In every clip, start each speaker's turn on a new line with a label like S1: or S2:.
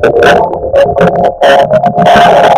S1: Thank you.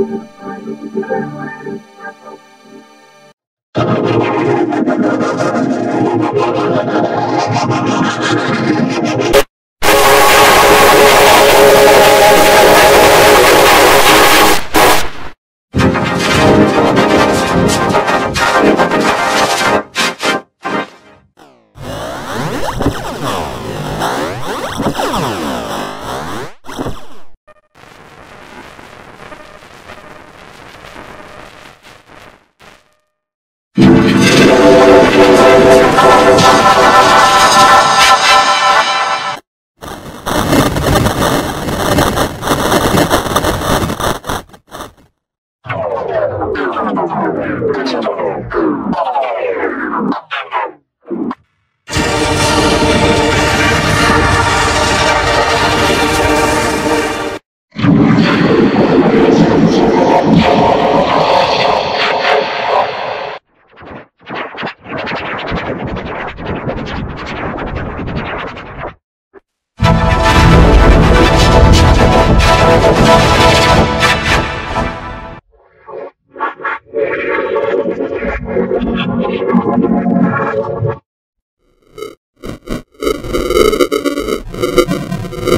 S1: Oh.
S2: Oh, Thank you.